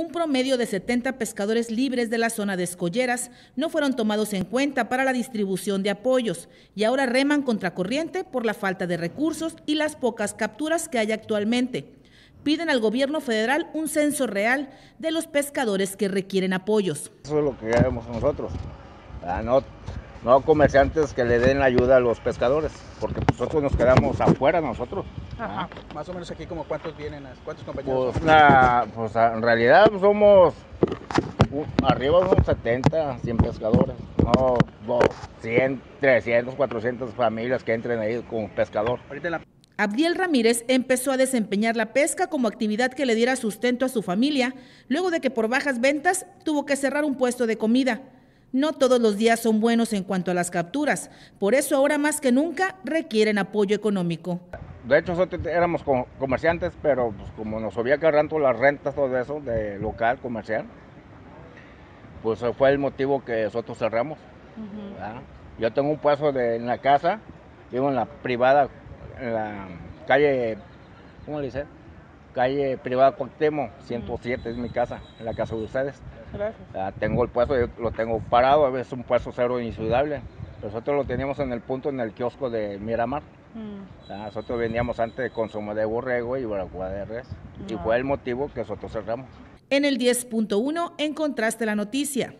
un promedio de 70 pescadores libres de la zona de escolleras no fueron tomados en cuenta para la distribución de apoyos y ahora reman contracorriente por la falta de recursos y las pocas capturas que hay actualmente. Piden al gobierno federal un censo real de los pescadores que requieren apoyos. Eso es lo que queremos nosotros. No, no comerciantes que le den ayuda a los pescadores, porque nosotros nos quedamos afuera nosotros. Ajá. Más o menos aquí como cuántos vienen, cuántos compañeros. Pues, la, pues en realidad somos arriba de unos 70, 100 pescadores, no 100, 300, 400 familias que entren ahí como pescador. Abdiel Ramírez empezó a desempeñar la pesca como actividad que le diera sustento a su familia, luego de que por bajas ventas tuvo que cerrar un puesto de comida. No todos los días son buenos en cuanto a las capturas, por eso ahora más que nunca requieren apoyo económico. De hecho, nosotros éramos comerciantes, pero pues, como nos había que todas las rentas, todo eso, de local, comercial, pues fue el motivo que nosotros cerramos. Yo tengo un puesto de, en la casa, vivo en la privada en la calle, ¿cómo le dice? Calle privada Cuauhtémoc, 107 es mi casa, en la casa de ustedes. Gracias. tengo el puesto, lo tengo parado, a veces un puesto cero insuidable. Nosotros lo teníamos en el punto, en el kiosco de Miramar. Mm. nosotros veníamos antes de consumo de borrego y barbacoa de res. Y fue el motivo que nosotros cerramos. En el 10.1 encontraste la noticia.